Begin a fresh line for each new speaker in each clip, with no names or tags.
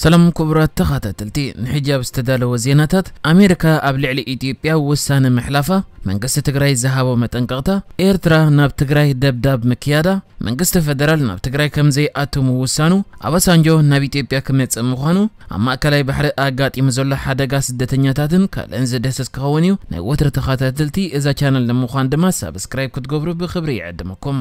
ሰላም ክቡራት ተኸታተልቲ ንሕጃብ ዝተዳለወ ዜናታት ኣሜሪካ ኣብ ልዕሊ ኢትዮጵያ ውሳነ ምሕላፋ መንግስቲ ትግራይ ዝሃቦ መጠንቀቕታ ኤርትራ ናብ ትግራይ ደብዳብ ምክያዳ መንግስቲ ፈደራል ናብ ትግራይ ከም ዘይኣቱ ምውሳኑ ኣበሳንጆ ናብ ኢትዮጵያ ክመፅእ ምዃኑ ኣብ ማእከላይ ባሕሪ ኣጋጢሙ ዘሎ ሓደጋ ስደተኛታትን ካልእን ዝደሰስ ክኸውን እዩ ናይ ወትሪ ተኸታተልቲ እዛ ቻነል ንምዃን ድማ ሳብስክራይብ ክትገብሩ ብክብሪ ይዕድመኩም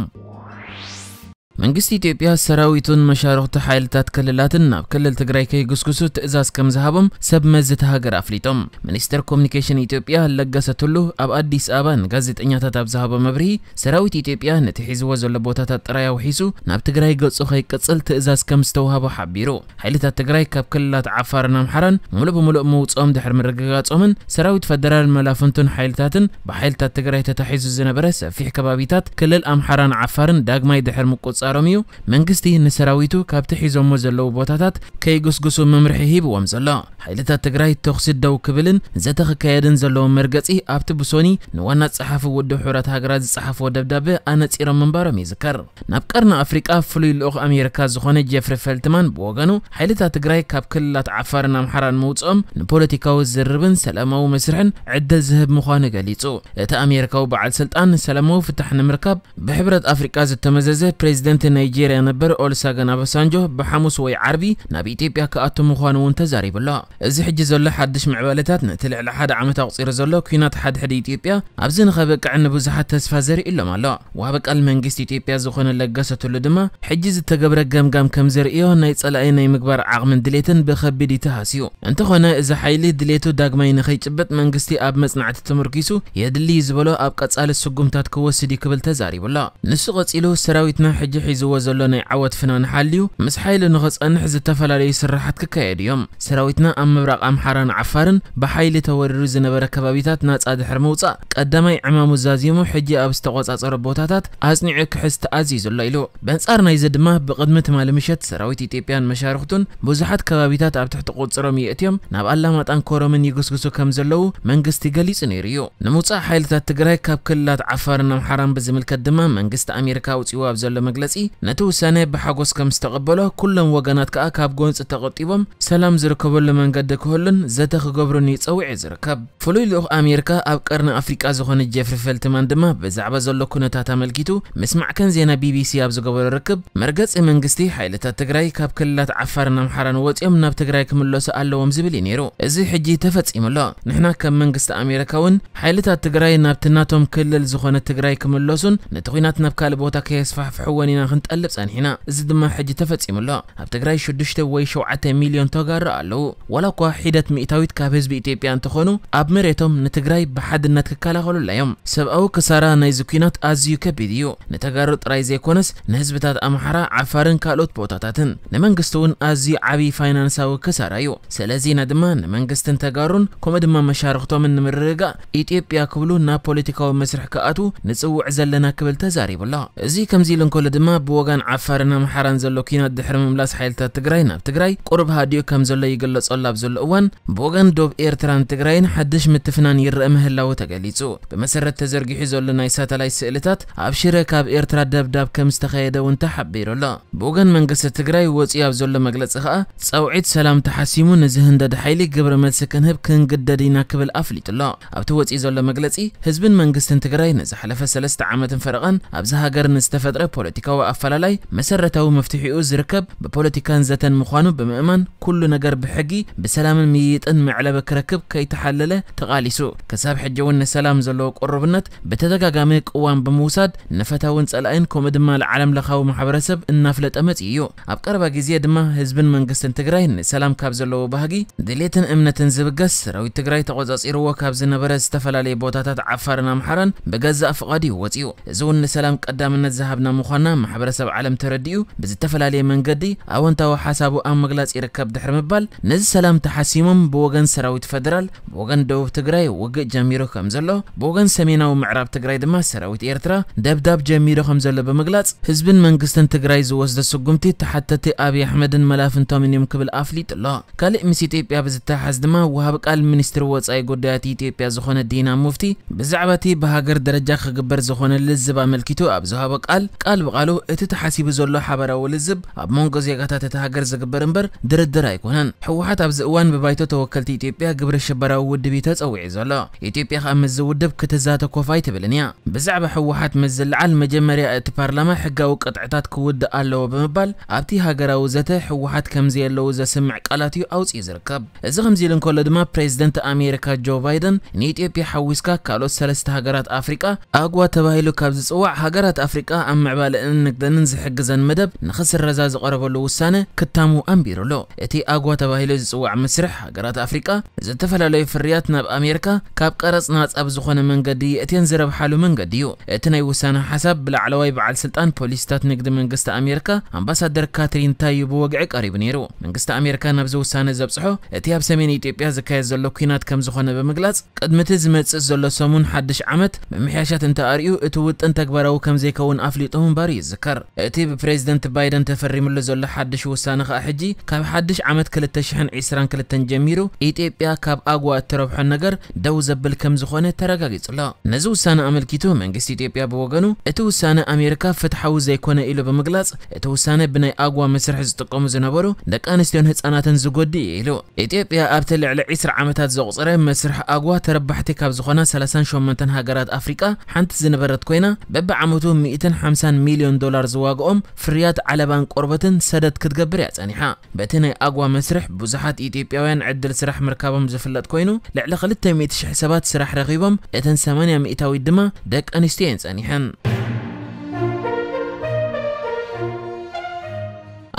መንግስቲ ኢትዮጵያ ሰራዊቱን መሻርክቲ ሓይልታት ክልላትን ናብ ክልል ትግራይ ከይግስግሱ ትእዛዝ ከም ዝሃቦም ሰብ መዚ ተሃገር ኣፍሊጦም ሚኒስትር ኮሙኒኬሽን ኢትዮጵያ ለገሰትሉ ኣብ ኣዲስ ኣበባ ንጋዜጠኛታት ኣብ ዝሃቦ መብርሂ ሰራዊት ኢትዮጵያ ነቲ ሒዝዎ ዘሎ ቦታታት ጥራይ ኣውሒሱ ናብ ትግራይ ገጹ ከይቅጽል ትእዛዝ ከም ዝተዋህቦ ሓቢሩ ሓይልታት ትግራይ ካብ ክልላት ዓፋርን ኣምሓራን ሙሉእ ብሙሉእ ምውፅኦም ድሕሪ ምርግጋጾምን ሰራዊት ፈደራል መላፍንቱን ሓይልታትን ብሓይልታት ትግራይ ተታሒዙ ዝነበረ ሰፊሕ ከባቢታት ክልል ኣምሓራን ዓፋርን ዳግማይ ድሕሪ ምቁጽ ተፃሮም እዩ መንግስቲ ንሰራዊቱ ካብቲ ሒዞሞ ዘለዉ ቦታታት ከይግስግሱ ምምርሒ ሂብዎም ዘሎ ሓይልታት ትግራይ ተኽሲ ደው ክብልን ዘተኽካየድን ዘለዎ መርገፂ ኣብቲ ብሶኒ ንዋና ፀሓፊ ውድብ ሕብረት ሃገራት ዝፀሓፈዎ ደብዳቤ ኣነፂሮም ምንባሮም ይዝከር ናብ ቀርኒ ኣፍሪቃ ፍሉይ ልኡኽ ኣሜሪካ ዝኾነ ጀፍሪ ፈልትማን ብወገኑ ሓይልታት ትግራይ ካብ ክልላት ዓፋርን ኣምሓራን ምውፅኦም ንፖለቲካዊ ዝርብን ሰላማዊ መስርሕን ዕደ ዝህብ ምዃኑ ገሊጹ እቲ ኣሜሪካዊ በዓል ስልጣን ሰላማዊ ፍታሕ ንምርካብ ብሕብረት ኣፍሪቃ ዝተመዘዘ ፕሬዚደንት ፕሬዝዳንት ናይጄርያ ነበር ኦልሳገን ኣባሳንጆ ብሓሙስ ወይ ዓርቢ ናብ ኢትዮጵያ ክኣቱ ምዃኑ እውን ተዛሪቡ ኣሎ እዚ ሕጂ ዘሎ ሓድሽ ምዕባለታት ነቲ ልዕሊ ሓደ ዓመት ኣቑፂሩ ዘሎ ኩናት ሓድሕደ ኢትዮጵያ ኣብዚ ንኸበቅዕ ንብዙሓት ተስፋ ዘርኢ ኢሎም ኣሎ ዋሃቢ ቃል መንግስቲ ኢትዮጵያ ዝኾነ ለገሰትሉ ድማ ሕጂ ዝተገብረ ገምጋም ከም ዘርእዮ ናይ ጸላኢ ናይ ምግባር ዓቕምን ድሌትን ብኸቢድ ይተሃስዩ እንተኾነ እዚ ሓይሊ ድሌቱ ዳግማይ ንኸይጭበጥ መንግስቲ ኣብ መጽናዕቲ ተመርኪሱ የድሊ ዝበሎ ኣብ ቀጻሊ ስጉምታት ክወስድ ይክብል ተዛሪቡ ኣሎ ንሱ ቀጺሉ ሰራዊትና ሕጂ حيزو وزلنا عود فنان حاليو مسحيل نغص أنحز التفل على يسرحت ككير يوم سراويتنا أم مبرق أم حران عفارن بحيل تورر زنبرة كبابيتات ناس قد حرموصة قدامي عمام الزازيمو حجي أبستغوص أصر بوتاتات أزنعك حست أزيز الليلو بنسارنا يزد ما بقدمة ما لمشت سراويتي تيبيان مشارختون بوزحات كبابيتات أبتحت قوت سرامي يأتيم ناب الله ما تانكورا من يقسقسو كمزلو من قستي قلي سنيريو نموصة حيل تتقرأي كاب كلات عفارن أم حران بزمل كدما من قست أميركا وتيواب زل መጺ ነቲ ውሳነ ብሓጎስ ከም ዝተቐበሎ ኩሎም ወገናት ከዓ ካብ ጎንፂ ተቐጢቦም ሰላም ዝርከበሉ መንገዲ ክህሉን ዘተ ክገብሩን ይፀውዕ ዝርከብ ፍሉይ ልኡኽ ኣሜሪካ ኣብ ቀርኒ ኣፍሪቃ ዝኾነ ጀፍሪ ፈልትማን ድማ ብዛዕባ ዘሎ ኩነታት ኣመልኪቱ ምስማዕከን ዜና ቢቢሲ ኣብ ዝገበሮ ርክብ መርገፂ መንግስቲ ሓይልታት ትግራይ ካብ ክልላት ዓፋርን ኣምሓራን ወፂኦም ናብ ትግራይ ክምለሱ ኣለዎም ዝብል እዩ ነይሩ እዚ ሕጂ ተፈፂሙ ኣሎ ንሕና ከም መንግስቲ ኣሜሪካ እውን ሓይልታት ትግራይ ናብቲ ናቶም ክልል ዝኾነ ትግራይ ክምለሱን ነቲ ኩናት ናብ ካልእ ቦታ ከየስፋሕፍሕወን ሕሊና ክንጠልብ ፀኒሕና እዚ ድማ ሕጂ ተፈጺሙ ኣሎ ኣብ ትግራይ 6 ወይ 7 ሚልዮን ተጋሩ ኣለዉ ዋላ እኳ ሒደት ሚእታዊት ካብ ህዝቢ ኢትዮጵያ እንትኾኑ ኣብ መሬቶም ንትግራይ ብሓድነት ክከላኸሉላዮም ሰብኣዊ ክሳራ ናይዚ ኩናት ኣዝዩ ከቢድ እዩ ንተጋሩ ጥራይ ዘይኮነስ ንህዝብታት ኣምሓራ ዓፋርን ካልኦት ቦታታትን ንመንግስቲ እውን ኣዝዩ ዓብዪ ፋይናንሳዊ ክሳራ እዩ ስለዚ ስለዚና ድማ ንመንግስትን ተጋሩን ከምኡ ድማ መሻርክቶምን ንምርርጋእ ኢትዮጵያ ክብሉ ናብ ፖለቲካዊ መስርሕ ክኣቱ ንፅውዕ ዘለና ክብል ተዛሪቡ እዚ ከምዚ ኢሉ እንከሎ ድማ ድማ ብወገን ዓፋርን ኣምሓራን ዘሎ ኩናት ድሕሪ ምምላስ ሓይልታት ትግራይን ኣብ ትግራይ ቁርብ ሃድዮ ከም ዘሎ ይገለጸሉ ኣብ ዘሎ እዋን ብወገን ዶብ ኤርትራን ትግራይን ሓድሽ ምትፍናን ይርአ ምህላው ተገሊጹ ብመሰረት ተዘርጊሑ ዘሎ ናይ ሳተላይት ስእልታት ኣብ ሽረ ካብ ኤርትራ ደብዳብ ከም ዝተኸየደ እውን ተሓቢሩ ኣሎ ብወገን መንግስቲ ትግራይ ወፂኡ ኣብ ዘሎ መግለፂ ከዓ ፀውዒት ሰላም ተሓሲሙ ንዝህንደድ ሓይሊ ግብረ መልሲ ክንህብ ክንግደድ ኢና ክብል ኣፍሊጡ ኣሎ ኣብቲ ወፂኡ ዘሎ መግለፂ ህዝብን መንግስትን ትግራይ ንዝሓለፈ ሰለስተ ዓመትን ፈረቐን ኣብዚ ሃገር ንዝተፈጥረ ፖለቲካዊ ሰብኣዊ ኣፈላላይ መሰረታዊ መፍትሒኡ ዝርከብ ብፖለቲካን ዘተን ምዃኑ ብምእማን ኩሉ ነገር ብሕጊ ብሰላምን ምይይጥን ምዕለበ ክረክብ ከይተሓለለ ተቓሊሱ ክሳብ ሕጂ እውን ንሰላም ዘለዎ ቁርብነት ብተደጋጋሚ ቅዋም ብምውሳድ ንፈታውን ጸላእን ከምኡ ድማ ንዓለም ለኻዊ ማሕበረሰብ እናፍለጠ መፅኡ እዩ ኣብ ቀረባ ግዜ ድማ ህዝብን መንግስትን ትግራይ ንሰላም ካብ ዘለዎ ባህጊ ድሌትን እምነትን ዝብገስ ሰራዊት ትግራይ ተቆጻፂርዎ ካብ ዝነበረ ዝተፈላለየ ቦታታት ዓፋርን ኣምሓራን ብገዛእ ፍቓድ እዩ ወፂኡ እዚ እውን ንሰላም ቀዳምነት ዝሃብና ምዃና ማሕበረሰብ ዓለም ተረዲኡ ብዝተፈላለየ መንገዲ ኣወንታዊ ሓሳቡ ኣብ ምግላጽ ይርከብ ድሕሪ ምባል ነዚ ሰላም ተሓሲሞም ብወገን ሰራዊት ፈደራል ብወገን ደቡብ ትግራይ ውግእ ጀሚሩ ከም ዘሎ ብወገን ሰሜናዊ ምዕራብ ትግራይ ድማ ሰራዊት ኤርትራ ደብዳብ ጀሚሩ ከም ዘሎ ብምግላጽ ህዝብን መንግስትን ትግራይ ዝወስደ ስጉምቲ ተሓተቲ ኣብዪ ኣሕመድን መላፍን ቶምን እዮም ክብል ኣፍሊጥ ኣሎ ካልእ ምስ ኢትዮጵያ ብዝተሓዝ ድማ ወሃብ ቃል ሚኒስትር ወፃኢ ጉዳያት ኢትዮጵያ ዝኾነ ዲና ሙፍቲ ብዛዕባ እቲ ብሃገር ደረጃ ክግበር ዝኾነ ልዝብ ኣመልኪቱ ኣብ ዝሃቦ ቃል ቃል ብቓሉ اتي تحاسيب زولو حبرو لزب اب مونغو زيغاتا تتهاجر زغبر انبر دردر ايكونن حوحات اب زوان ببايتو توكلت ايتيوبيا غبر شبراو ود بي تصوي زولو ايتيوبيا خامز ودب كتزات كوفاي تبلنيا بزعب حوحات مزل عال مجمريا ات بارلاما حقا وقطعتات كود الله بمبال ابتي هاجراو زته حوحات كم زيلو ز سمع قالاتيو اوس يزركب از خمزيلن كولد ما بريزيدنت أمريكا جو بايدن ان ايتيوبيا حويسكا كالو سلسته هاجرات افريكا اقوا تبايلو كابز صوع هاجرات افريكا ام معبال ان نگذنن زه حجزان مدب نخسر رزاز قربلو وسنا کتامو آمیرلو. اتی آگو تباهیله زو عمسرح جرات آفریقا. ز تفل علی فریات نب آمریکا. کاب قرص نات آب زخوان منگدی. اتی انزرب حالو منگدیو. اتنای وسنا حساب بل علوای بعد سلطان پلیستات نگذ من قسط آمریکا. آمپاسد در کاترین تایب و وقعی قریب نیرو. من قسط آمریکا نب زو سنا زب صحو. اتی آب سمنی تپی از که از لکینات کم زخوان به مغلط. قدمت زمیت زلا سامون حدش عمت. به انت آریو. اتو ود انت کبرو کم زیکون آفلیتامون باری ዝዝከር እቲ ብፕሬዚደንት ባይደን ተፈሪሙሉ ዘሎ ሓድሽ ውሳነ ከዓ ሕጂ ካብ ሓድሽ ዓመት 2022 ጀሚሩ ኢትዮጵያ ካብ ኣግዋ እትረብሖ ነገር ደው ዘብል ከም ዝኾነ ተረጋጊጹ ኣሎ ነዚ ውሳነ ኣመልኪቱ መንግስቲ ኢትዮጵያ ብወገኑ እቲ ውሳነ ኣሜሪካ ፍትሓዊ ዘይኮነ ኢሉ ብምግላጽ እቲ ውሳነ ብናይ ኣግዋ መስርሒ ዝጥቀሙ ዝነበሩ ደቂ ኣንስትዮን ህፃናትን ዝጎዲ እዩ ኢሉ ኢትዮጵያ ኣብቲ ልዕሊ 20 ዓመታት ዘቑፅረ መስርሒ ኣግዋ ተረባሕቲ ካብ ዝኾና 38 ሃገራት ኣፍሪቃ ሓንቲ ዝነበረት ኮይና በብዓመቱ 150 ሚልዮን دولار زواجهم فريات على بنك قربتن سدد كتجبر يتنيحا بتني أقوى مسرح بزحات إثيوبياوين عدل سرح مركبهم زفلت كوينو لعل قلت تميت حسابات سرح رغيبهم اتن ثمانية مئتاوي دما دك انستينز تنيحن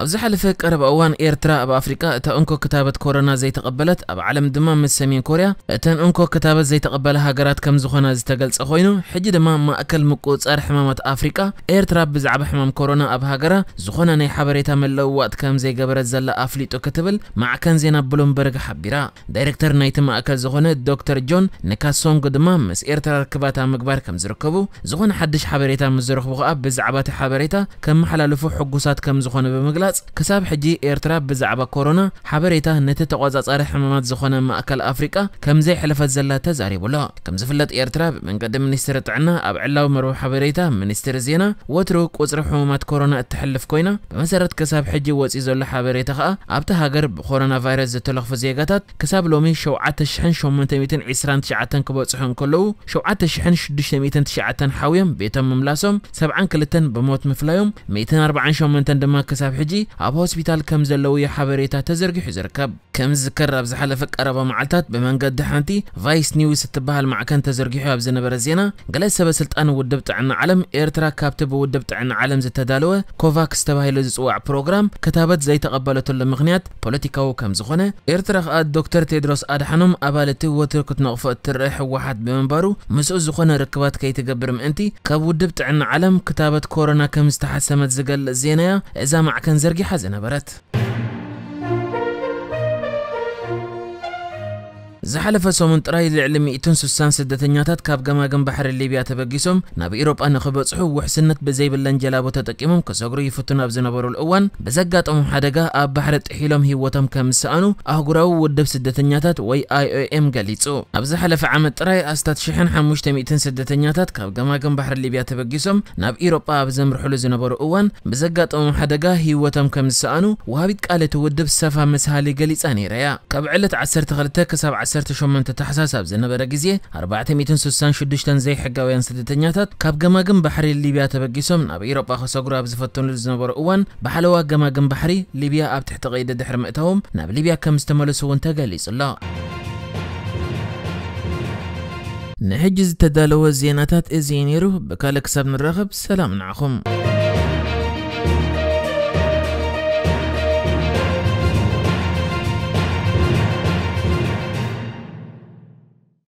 ኣብ ዝሓለፈ ቀረብ እዋን ኤርትራ ኣብ ኣፍሪቃ እታ እንኮ ክታበት ኮሮና ዘይተቐበለት ኣብ ዓለም ድማ ምስ ሰሜን ኮርያ እተን እንኮ ክታበት ዘይተቐበለ ሃገራት ከም ዝኾነ ዝተገልጸ ኮይኑ ሕጂ ድማ ማእከል ምቁፅጻር ሕማማት ኣፍሪቃ ኤርትራ ብዛዕባ ሕማም ኮሮና ኣብ ሃገራ ዝኾነ ናይ ሓበሬታ መለውዋጥ ከም ዘይገበረት ዘላ ኣፍሊጡ ክትብል ማዕከን ዜና ብሉምበርግ ሓቢራ ዳይረክተር ናይቲ ማእከል ዝኾነ ዶክተር ጆን ንካሶንጎ ድማ ምስ ኤርትራ ርክባታ ምግባር ከም ዝርከቡ ዝኾነ ሓድሽ ሓበሬታ ምስ ዝረኽቡ ከዓ ብዛዕባ እቲ ሓበሬታ ከመሓላልፉ ሕጉሳት ከም ዝኾነ ብምግላጽ ንምግላጽ ክሳብ ሕጂ ኤርትራ ብዛዕባ ኮሮና ሓበሬታ ነቲ ተቆጻጻሪ ሕማማት ዝኾነ ማእከል ኣፍሪቃ ከምዘይሕለፈት ዘላ ተዛሪቡሎ ከም ዝፍለጥ ኤርትራ ብመንገዲ ሚኒስትሪ ጥዕና ኣብ ዕላዊ መርበብ ሓበሬታ ሚኒስትሪ ዜና ወትሩ ቁፅሪ ሕሙማት ኮሮና እትሕልፍ ኮይና ብመሰረት ክሳብ ሕጂ ወፂኡ ዘሎ ሓበሬታ ከዓ ኣብቲ ሃገር ብኮሮና ቫይረስ ዝተለኽፉ ዜጋታት ክሳብ ሎሚ 7829 ክበፅሑ እንከለዉ 7609 ሓውዮም ቤቶም ምምላሶም 72 ብሞት ምፍላዮም 148 ድማ ክሳብ ሕጂ መዓልቲ ኣብ ሆስፒታል ከም ዘለዉ ሓበሬታ ተዘርጊሑ ዝርከብ ከም ዝዝከር ኣብ ዝሓለፈ ቀረባ መዓልትታት ብመንገዲ ሓንቲ ቫይስ ኒውስ እትበሃል ማዕከን ተዘርጊሑ ኣብ ዝነበረ ዜና ገለ ሰበስልጣን ውድብ ጥዕና ዓለም ኤርትራ ካብቲ ብውድብ ጥዕና ዓለም ዝተዳለወ ኮቫክስ ተባሂሉ ዝፅዋዕ ፕሮግራም ከታበት ዘይተቐበለተሉ ምክንያት ፖለቲካዊ ከም ዝኾነ ኤርትራ ከዓ ዶክተር ቴድሮስ ኣድሓኖም ኣባል እቲ ወትር ክትነቕፎ እትርአ ሕወሓት ብምንባሩ ምስኡ ዝኾነ ርክባት ከይትገብር ምእንቲ ካብ ውድብ ጥዕና ዓለም ክታበት ኮሮና ከም ዝተሓሰመት ዝገልፅ ዜናያ እዛ ማዕከን زرگی حەزیێنە برات ዝሓለፈ ሰሙን ጥራይ ልዕሊ 160 ስደተኛታት ካብ ገማገም ባሕሪ ሊብያ ተበጊሶም ናብ ኢሮጳ ንኽበጽሑ ውሕስነት ብዘይብለን ጀላቦ ተጠቂሞም ከሰግሩ ይፍትኑ ኣብ ዝነበሩሉ እዋን ብዘጋጠሞም ሓደጋ ኣብ ባሕሪ ጥሒሎም ህይወቶም ከም ዝሰኣኑ ኣህጉራዊ ውድብ ስደተኛታት ወይ ኣይኦኤም ገሊጹ ኣብ ዝሓለፈ ዓመት ጥራይ ኣስታት 1500 ስደተኛታት ካብ ገማገም ባሕሪ ሊብያ ተበጊሶም ናብ ኢሮጳ ኣብ ዘምርሕሉ ዝነበሩ እዋን ብዘጋጠሞም ሓደጋ ህይወቶም ከም ዝሰኣኑ ወሃቢት ቃል እቲ ውድብ ሰፋ መስሃሊ ገሊጻ ነይረ እያ ካብ ዕለት 12 ክሳብ ሰርተሾም ምምትታ ሓሳብ ዝነበረ ግዜ 466 ዘይ ሕጋውያን ስደተኛታት ካብ ገማግም ባሕሪ ሊብያ ተበጊሶም ናብ ኢሮጳ ከሰጉሩ ኣብ ዝፈተኑሉ ዝነበሩ እዋን ብሓለዋ ገማግም ባሕሪ ሊብያ ኣብ ትሕቲ ቀይዲ ድሕሪ ምእታዎም ናብ ሊብያ ከም ዝተመለሱ እውን ተገሊጹ ኣሎ ንሕጂ ዝተዳለወ ዜናታት እዚ ነይሩ ብካልእ ክሳብ ንራኸብ ሰላም ንዓኹም